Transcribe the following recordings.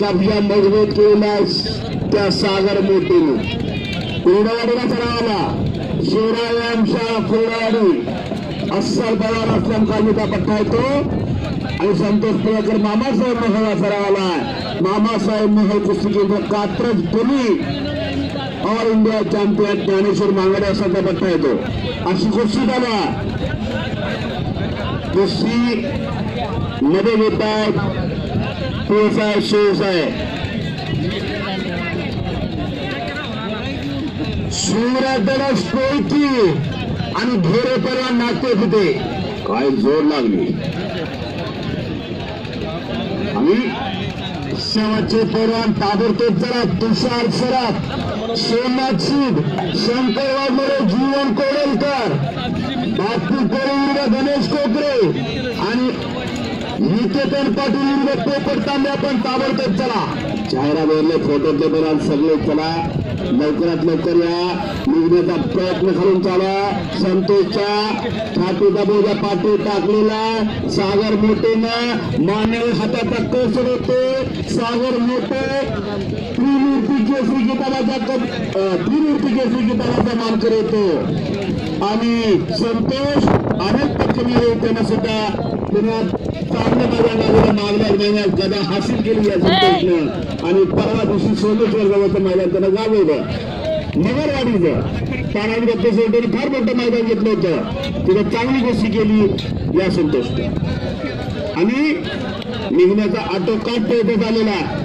कब्जा मजबूत केलेला त्या सागर मोठीने कुरडावाडीला सरावाला शिवरायाम शाळा अस्सल पवार असलम कालुका पट्टा येतो. आणि संतोष प्रियकर मामासाहेब महल सरावाला मामासाहेब महल कुस्ती केंद्र Katraj Pune. All India champion Dnyaneshwar Mangade असा त्या पट्टा येतो. अशी कुस्ती झाला कुस्ती मध्ये घेत आहेत शिवसाहेब शिवसाहेब सूर्याला स्पोर्टी आणि घोरे परवा नाते होते. काय जोर लागली. आणि शेवटचे परवान ताबडतोब जरा तुषार सराफ सोमनाथ सिंग शंकर वाघमोरे जीवन कोडलकर बापू कोरेंद्र गणेश कोकरे आणि निकेतन पाटील विरुद्ध आपण ताबडतोब चला. चेहरा फोटोतले पण सगळे चला. लवकरात लवकर या. निघण्याचा प्रयत्न करून चाला. संतोषच्या छातीचा बोजा पाठी टाकलेला. सागर मोठेनं मानवी हाताचा कस होते सागर मोठे. केसरी किताबाचा त्रिमूर्ती केसरी किताबाचा मानकर येतो आणि संतोष अनेक पक्षामध्ये त्यांना सुद्धा पुण्यात चांगल्या मैदानाला मागल्या महिन्यात गदा हासिल केली या संतोषनं आणि परवा दिवशी सोमेश्वर जवळचं मैदान त्यानं गाजवलं नगरवाडीचं कारण दत्त सोडून फार मोठं मैदान घेतलं होतं तिथं चांगली गोष्टी केली या संतोष आणि निघण्याचा आटोकाट प्रयत्न झालेला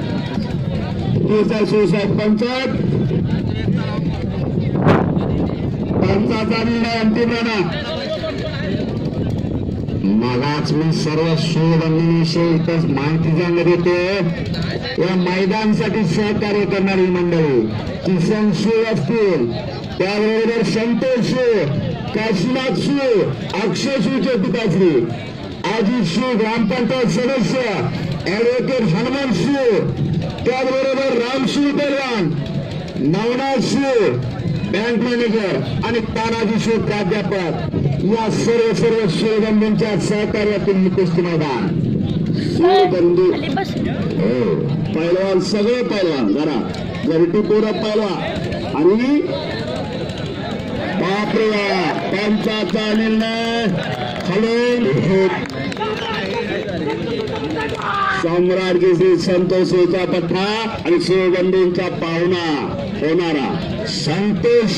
देसाई शिवसाहेब पंचायत. पंचाचा निर्णय अंतिम राहणार. मगाच मी सर्व शोधविषयी माहिती सांगत होतो या मैदानसाठी सहकार्य करणारी मंडळी किसन शू असतील. त्याबरोबर संतोष शू काशीनाथ शू अक्षय शोचे पिताश्री अजित शू ग्रामपंचायत सदस्य ऍडव्होकेट हनुमान शो त्याचबरोबर रामशिव पहलवान नवनाथ शो बँक मॅनेजर आणि तानाजी शो प्राध्यापक या सर्व सर्व शिवबंधूंच्या सहकार्यातून कुस्ती मैदान. शिवबंधू हो पैलवान सगळे पैलवान जरा. घरटी पोरं पैलवान आणि बापरे पंचाचा निर्णय हॅलो. सम्राट संतोषीचा संतोषचा पठ्ठा आणि शिवबंधूंचा पाहुणा होणारा संतोष।